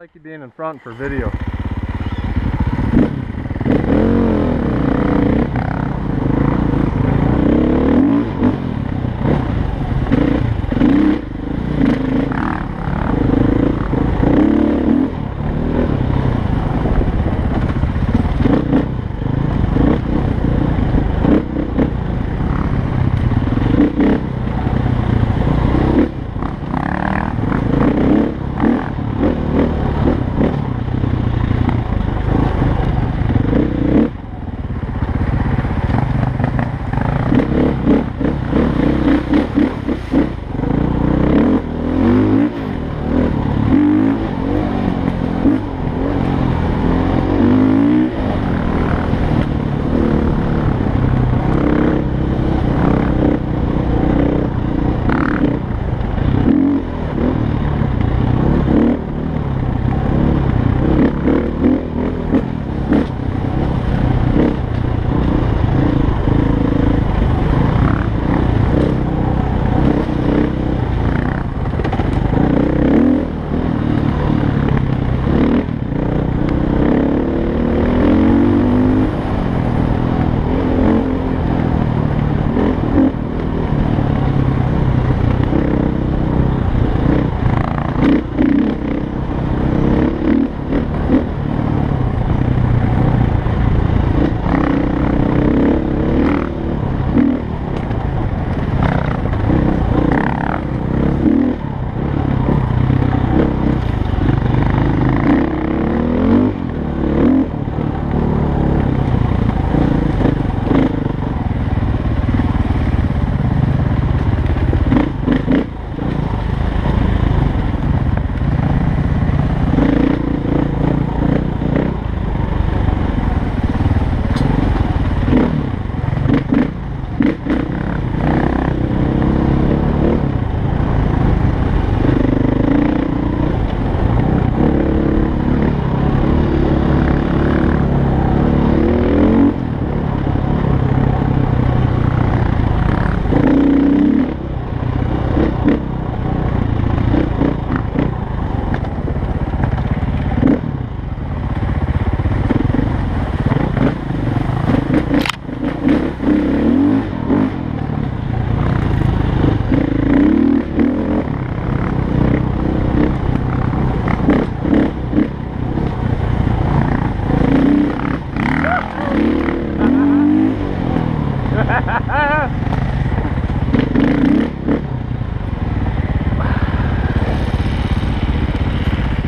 like you being in front for video.